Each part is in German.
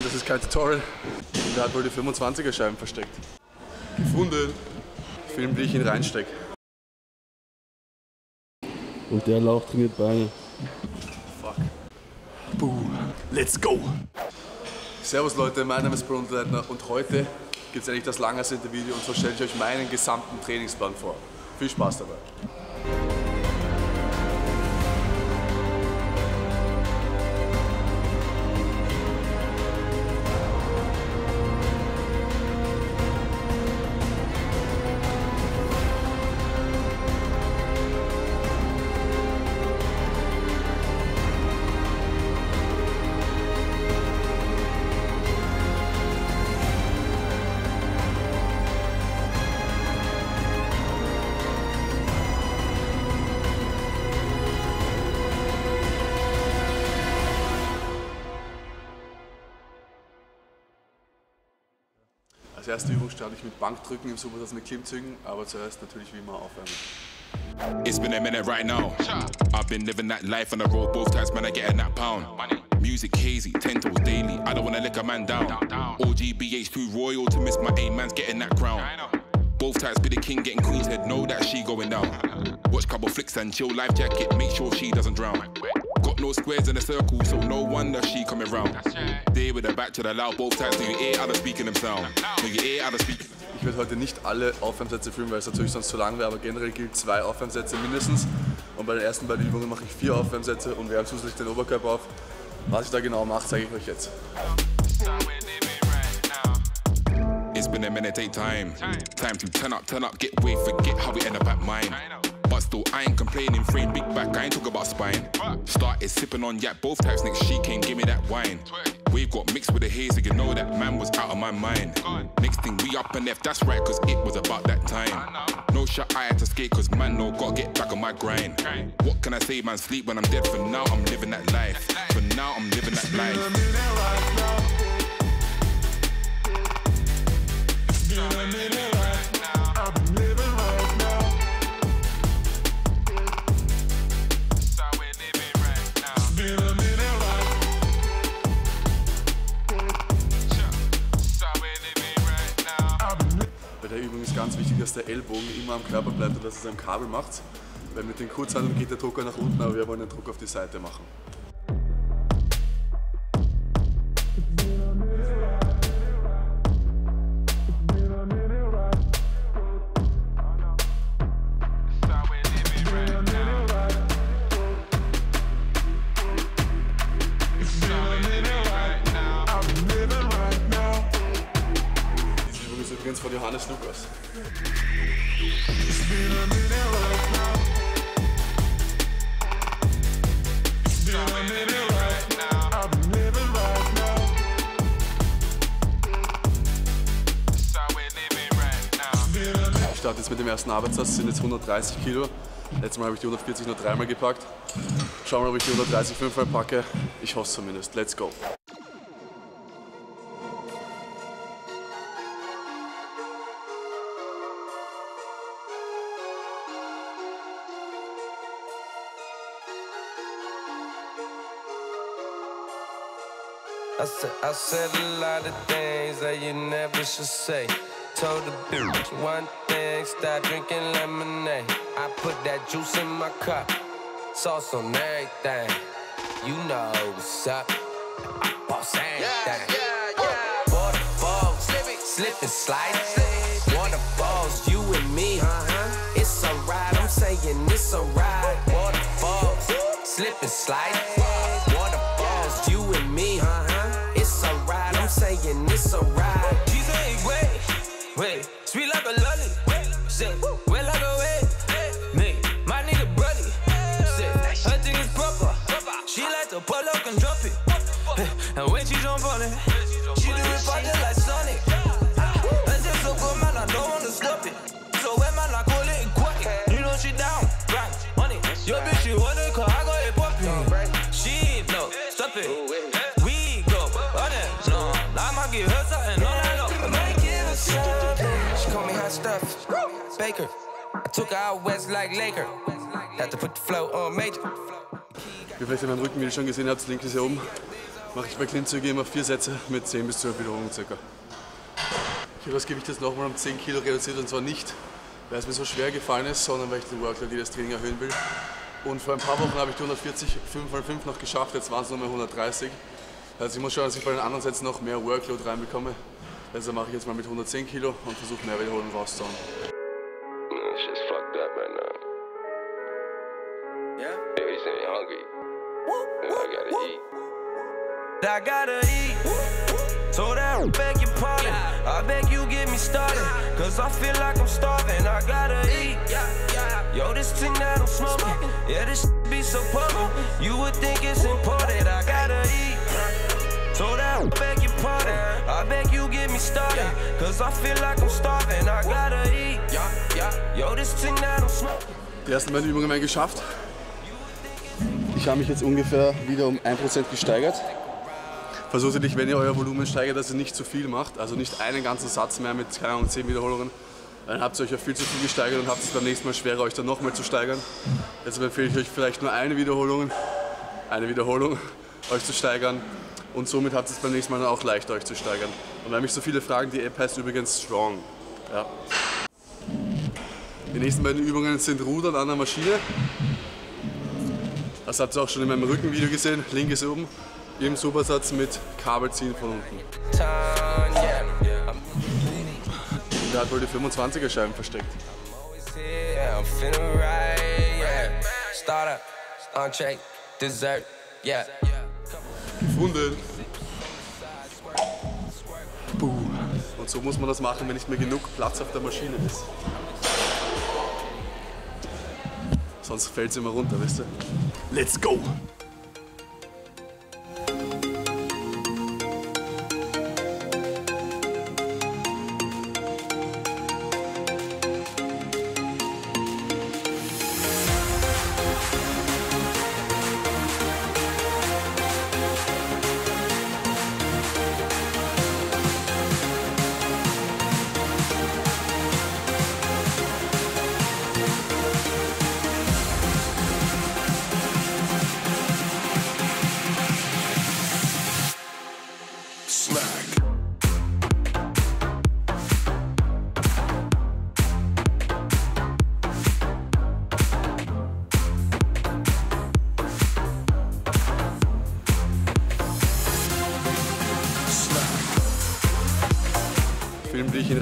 Das ist kein Tutorial. Und der hat wohl die 25er Scheiben versteckt. Gefunden. Film, wie ich ihn reinstecke. Und der Lauch trainiert Beine. Fuck. Buh. Let's go. Servus Leute, mein Name ist Bruno Leitner und heute gibt es eigentlich das lange Video und so stelle ich euch meinen gesamten Trainingsplan vor. Viel Spaß dabei. Als erste Übung starte ich mit Bankdrücken im Supersatz mit Klimmzügen, aber zuerst natürlich wie immer aufwärmen. It's been a minute right now. I've been living that life on the road, both times, man, I getting that pound. Music hazy, ten toes daily. I don't wanna lick a man down. OGBH too royal to miss my aim, man's getting that crown. Both types be the king, getting queen's head, know that she going down. Watch couple flicks and chill life jacket, make sure she doesn't drown. Got no squares in a circle, so no wonder she coming round. They with her back to the loud, both types, do you hear how they speaking them sound? Do you hear how they speaking? Ich werde heute nicht alle Aufwärmsätze filmen, weil es natürlich sonst zu lang wäre, aber generell gilt zwei Aufwärmsätze mindestens. Und bei den ersten beiden Übungen mache ich vier Aufwärmsätze und wärme zusätzlich den Oberkörper auf. Was ich da genau mache, zeige ich euch jetzt. It's been a minute, take time. Time to turn up, turn up, get away, forget how we end up at mine. But still, I ain't complaining, frame big back, I ain't talking about spine. Started sipping on yak, both types, next she came, give me that wine. We've got mixed with the haze, so you know that man was out of my mind. Next thing, we up and left, that's right, cause it was about that time. No shot, I had to skate, cause man, no, gotta get back on my grind. What can I say, man, sleep when I'm dead, for now I'm living that life. For now I'm living that life. Der Ellbogen immer am Körper bleibt und dass es ein Kabel macht. Weil mit den Kurzhandeln geht der Drucker nach unten, aber wir wollen den Druck auf die Seite machen. Ersten Arbeitssatz, sind jetzt 130 Kilo. Letztes Mal habe ich die 140 nur dreimal gepackt. Schauen wir mal, ob ich die 130 fünfmal packe. Ich hoffe zumindest. Let's go. I said, I said a lot of things that you never should say. Told the bitch one thing, stop drinking lemonade. I put that juice in my cup, sauce on everything. You know what's up. I boss everything. Waterfalls, slip and slide. Waterfalls, you and me. It's a ride, I'm saying it's a ride. Waterfalls, slip and slide. Waterfalls, you and me. It's a ride, I'm saying it's a took out west like Laker. Had to put the flow on major. Wie vielleicht in meinem Rücken, wie ihr schon gesehen habt, links ist hier oben. mache ich bei Klimmzügen immer vier Sätze mit 10 bis 12 Wiederholungen circa. Ich habe das Gewicht jetzt nochmal um 10 Kilo reduziert und zwar nicht, weil es mir so schwer gefallen ist, sondern weil ich den Workload jedes Training erhöhen will. Und vor ein paar Wochen habe ich die 140 5x5 noch geschafft, jetzt waren es nur mehr 130. Also ich muss schauen, dass ich bei den anderen Sätzen noch mehr Workload reinbekomme. Also mache ich jetzt mal mit 110 Kilo und versuche mehr Wiederholungen rauszuhauen. I gotta eat. So that beg your pardon. I beg you get me started. Cause I feel like I'm starving. I gotta eat. Yo, this thing that I'm smoking. Yeah, this be so potent. You would think it's important. I gotta eat. So that beg your pardon. I beg you get me started. Cause I feel like I'm starving. I gotta eat. Yo, this thing that I'm smoking. Die ersten beiden Übungen mal geschafft. Ich habe mich jetzt ungefähr wieder um 1% gesteigert. Versucht dich, wenn ihr euer Volumen steigert, dass ihr nicht zu viel macht. Also nicht einen ganzen Satz mehr mit, keine Ahnung, 10 Wiederholungen. Dann habt ihr euch ja viel zu viel gesteigert und habt es beim nächsten Mal schwerer, euch dann nochmal zu steigern. Deshalb empfehle ich euch vielleicht nur eine Wiederholung, eine Wiederholung, euch zu steigern. Und somit habt ihr es beim nächsten Mal auch leichter, euch zu steigern. Und weil mich so viele fragen, die App heißt übrigens Strong. Ja. Die nächsten beiden Übungen sind Rudern an der Maschine. Das habt ihr auch schon in meinem Rückenvideo gesehen, link ist oben. Im Supersatz mit Kabelziehen von unten. Der hat wohl die 25er Scheiben versteckt. Gefunden. Und so muss man das machen, wenn nicht mehr genug Platz auf der Maschine ist. Sonst fällt es immer runter, wisst ihr? Let's go!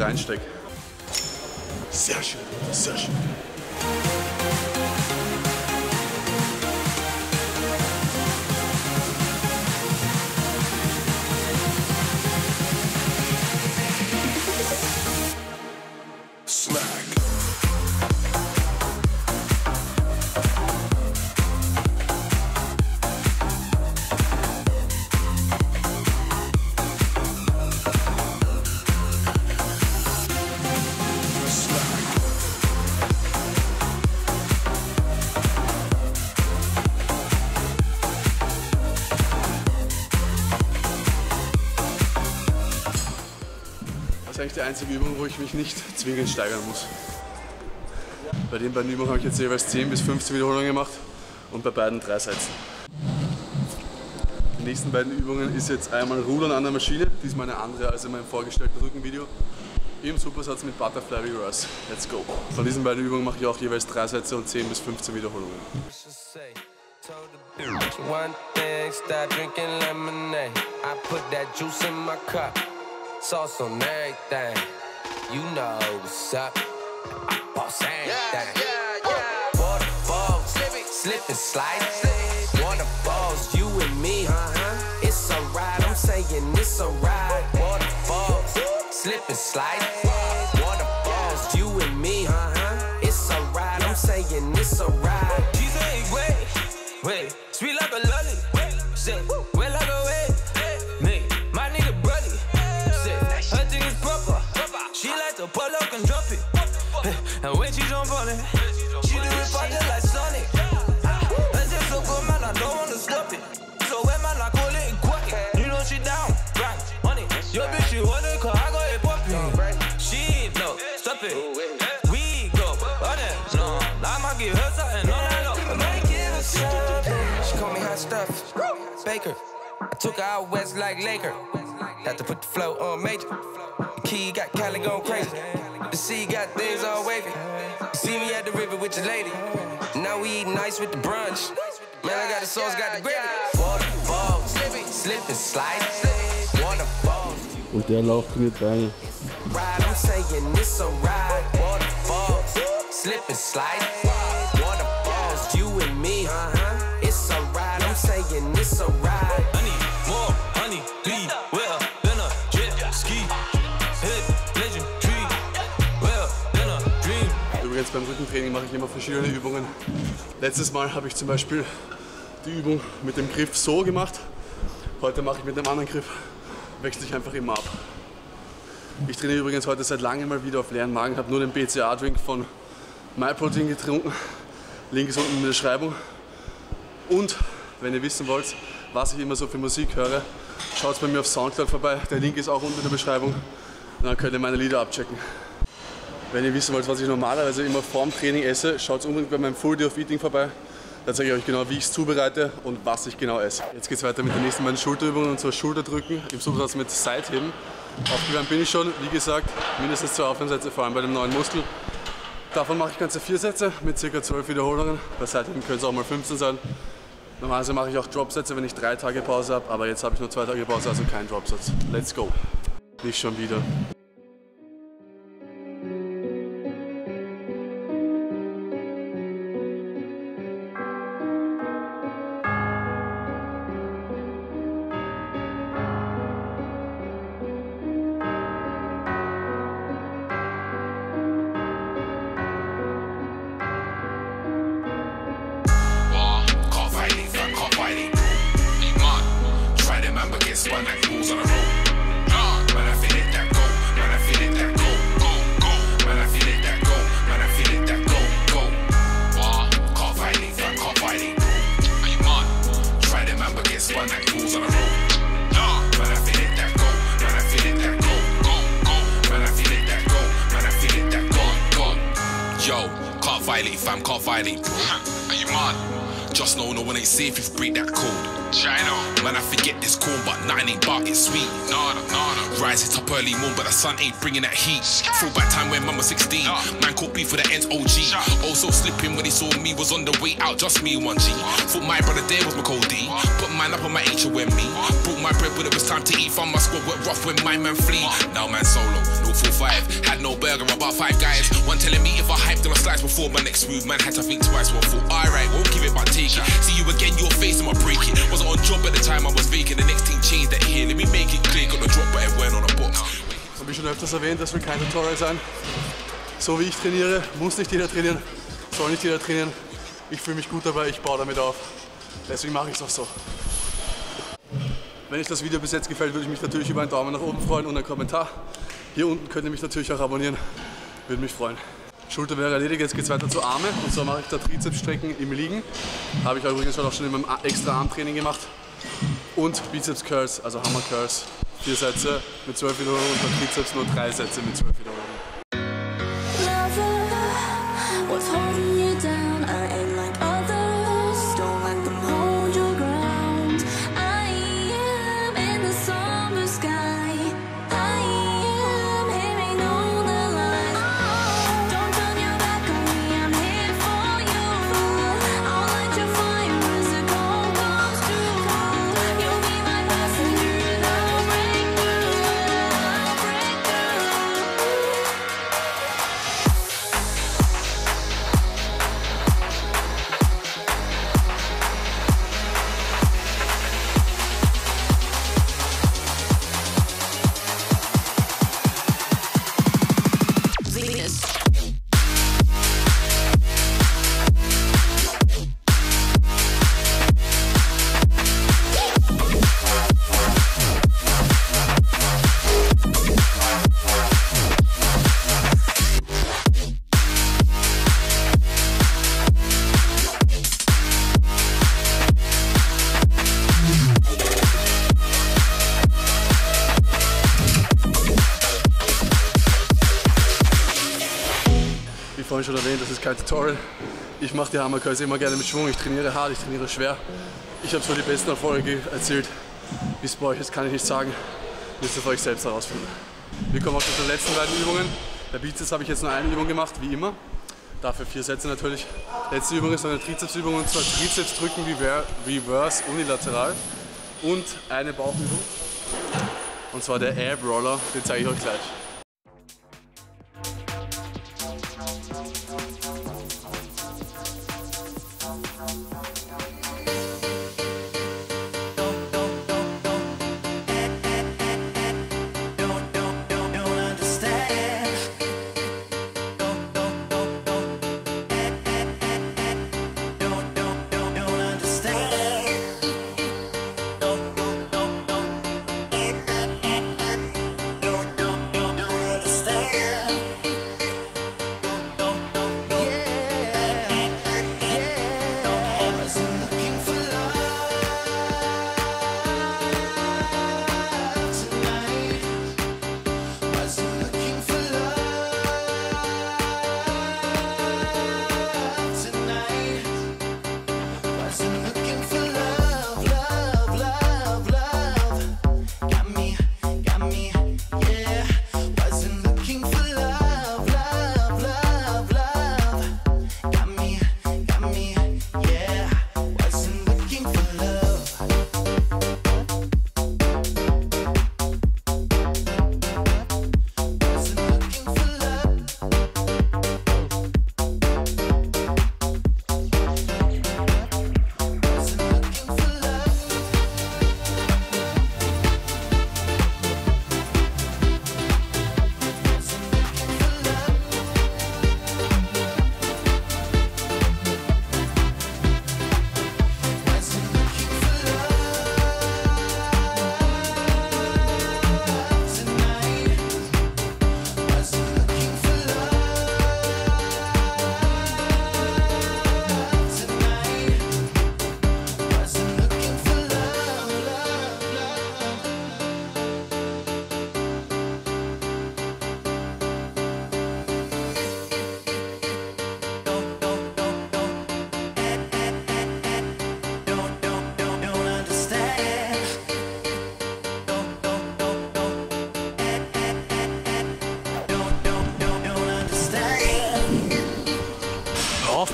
Reinstecke. Ist eigentlich die einzige Übung, wo ich mich nicht zwingend steigern muss. Bei den beiden Übungen habe ich jetzt jeweils 10 bis 15 Wiederholungen gemacht und bei beiden drei Sätzen. Die nächsten beiden Übungen ist jetzt einmal Rudern an der Maschine, diesmal eine andere als in meinem vorgestellten Rückenvideo. Im Supersatz mit Butterfly Reverse. Let's go. Von diesen beiden Übungen mache ich auch jeweils drei Sätze und 10 bis 15 Wiederholungen. One thing, stop drinking lemonade. I put that juice in my cup, sauce on everything. You know what's up. I boss everything. Waterfalls, uh. slip and slide. Waterfalls, you and me. It's alright, I'm saying it's alright. Waterfalls, slip and slide. Waterfalls, you and me. It's alright, I'm saying it's alright. She say, wait, wait, sweet like a lolly. Say, And when she jump on it, she do it party like Sonic. And it's so good, man, I don't wanna stop it. So when man, I call it quack it. You know she down, right, on it. Your bitch, she want it, cause I got it poppin'. She no, stop it. We go, on it, no. I might give her something, no, no, no. I might give her something. She call me hot stuff, Baker. I took Took out west like Laker. Had to put the flow on major. The key got Cali going crazy. The sea got things all wavy. See me at the river with your lady. Now we eating ice with the brunch. Man, I got the sauce, got the gravy. Waterfall, slip, slip and slide. Waterfall. Und der Lauch trainiert Beine. Ride, I'm saying it's a ride. Waterfalls, slip and slide. Waterfalls, you and me. Uh-huh. It's a ride, I'm saying it's a ride. Übrigens beim Rückentraining mache ich immer verschiedene Übungen. Letztes Mal habe ich zum Beispiel die Übung mit dem Griff so gemacht. Heute mache ich mit dem anderen Griff. Wechsle ich einfach immer ab. Ich trainiere übrigens heute seit langem mal wieder auf leeren Magen, habe nur den BCA-Drink von MyProtein getrunken. Link ist unten in der Beschreibung. Und wenn ihr wissen wollt, was ich immer so für Musik höre, schaut bei mir auf Soundcloud vorbei. Der Link ist auch unten in der Beschreibung. Dann könnt ihr meine Lieder abchecken. Wenn ihr wissen wollt, was ich normalerweise immer vorm Training esse, schaut unbedingt bei meinem Full Day of Eating vorbei. Da zeige ich euch genau, wie ich es zubereite und was ich genau esse. Jetzt geht es weiter mit den nächsten beiden Schulterübungen und zwar Schulterdrücken im Subsatz mit Seitheben. Aufgewärmt bin ich schon, wie gesagt, mindestens zwei Aufwärmsätze, vor allem bei dem neuen Muskel. Davon mache ich ganze vier Sätze mit ca. 12 Wiederholungen. Bei Seitheben können es auch mal 15 sein. Normalerweise mache ich auch Dropsätze, wenn ich drei Tage Pause habe, aber jetzt habe ich nur zwei Tage Pause, also kein Dropsatz. Let's go. Nicht schon wieder. Spun like fools on the road. I feel it, that go. I feel it, that go. Go, go. I feel it, that go. I feel it, that go. Go. Can't can't try them man, but on the road. I feel it, that go. I feel it, that go. Go, go. I feel it, that go. I feel it, that go. Go. Yo, can't violate, fam, can't violate. Are you mad? Just know no one ain't safe if you break that code. China. Man, I forget this corn, but nothing ain't but it's sweet. Nada, nada. Rise it up early moon, but the sun ain't bringing that heat. Full back time when man was 16. Man caught beef for the ends OG. Also oh, slipping when he saw me was on the way out, just me and 1G. Thought my brother there was my cold D. Put man up on my HOM me. Brought my bread when it was time to eat. Found my squad went rough when my man flee. Now man solo, no full five. Had no burger, about five guys. One telling me if I hyped on a slice before my next move, man had to think twice. One thought, alright, won't give it but take it. See you again, your face my break it. Wasn't on job at the time I was vacant. The next thing changed that here. Let me make it clear, got the drop, but it went on a box. Habe ich schon öfters erwähnt, das will kein Tutorial sein. So wie ich trainiere, muss nicht jeder trainieren, soll nicht jeder trainieren. Ich fühle mich gut dabei, ich baue damit auf. Deswegen mache ich es auch so. Wenn euch das Video bis jetzt gefällt, würde ich mich natürlich über einen Daumen nach oben freuen und einen Kommentar. Hier unten könnt ihr mich natürlich auch abonnieren, würde mich freuen. Schulter wäre erledigt, jetzt geht es weiter zu Arme und zwar mache ich da Trizepsstrecken im Liegen. Habe ich übrigens auch schon in meinem extra Armtraining gemacht. Und Bizeps Curls, also Hammer Curls. Vier Sätze mit 12 Wiederholungen und Trizeps nur drei Sätze mit 12 Wiederholungen. Vorhin schon erwähnt, das ist kein Tutorial. Ich mache die Hammerkreise immer gerne mit Schwung. Ich trainiere hart, ich trainiere schwer. Ich habe so die besten Erfolge erzielt Wie es bei euch ist, kann ich nicht sagen. Müsst ihr für euch selbst herausfinden. Wir kommen auch zu den letzten beiden Übungen. Bei Bizeps habe ich jetzt nur eine Übung gemacht, wie immer. Dafür vier Sätze natürlich. Letzte Übung ist eine Trizepsübung und zwar Trizeps drücken Reverse unilateral. Und eine Bauchübung. Und zwar der Ab Roller, den zeige ich euch gleich.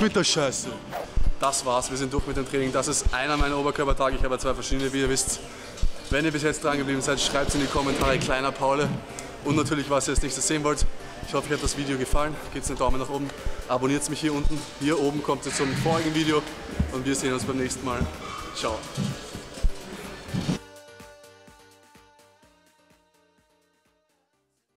Mit der Scheiße! Das war's, wir sind durch mit dem Training. Das ist einer meiner Oberkörpertage. Ich habe zwei verschiedene, wie ihr wisst. Wenn ihr bis jetzt dran geblieben seid, schreibt es in die Kommentare, kleiner Paule. Und natürlich, was ihr als nächstes sehen wollt. Ich hoffe, euch hat das Video gefallen. Gebt einen Daumen nach oben. Abonniert mich hier unten. Hier oben kommt ihr zum vorigen Video. Und wir sehen uns beim nächsten Mal. Ciao.